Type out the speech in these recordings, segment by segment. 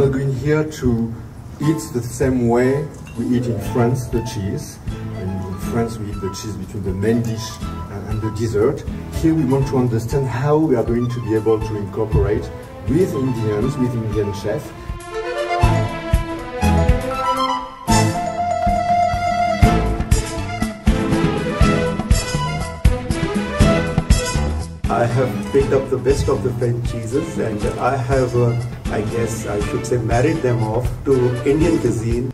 here to eat the same way we eat in France the cheese. And In France we eat the cheese between the main dish and the dessert. Here we want to understand how we are going to be able to incorporate with Indians, with Indian chefs, I have picked up the best of the French cheeses and I have, uh, I guess I should say, married them off to Indian cuisine.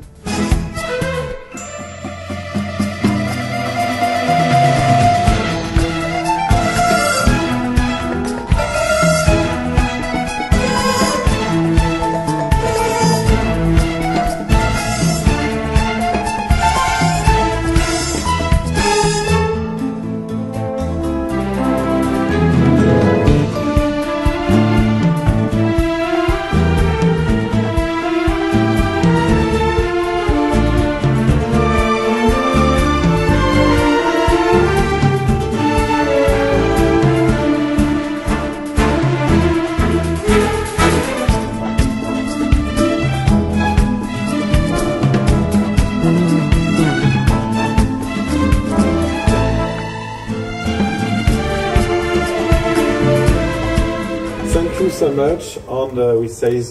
Thank you so much and uh, we say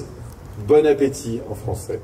bon appétit en français.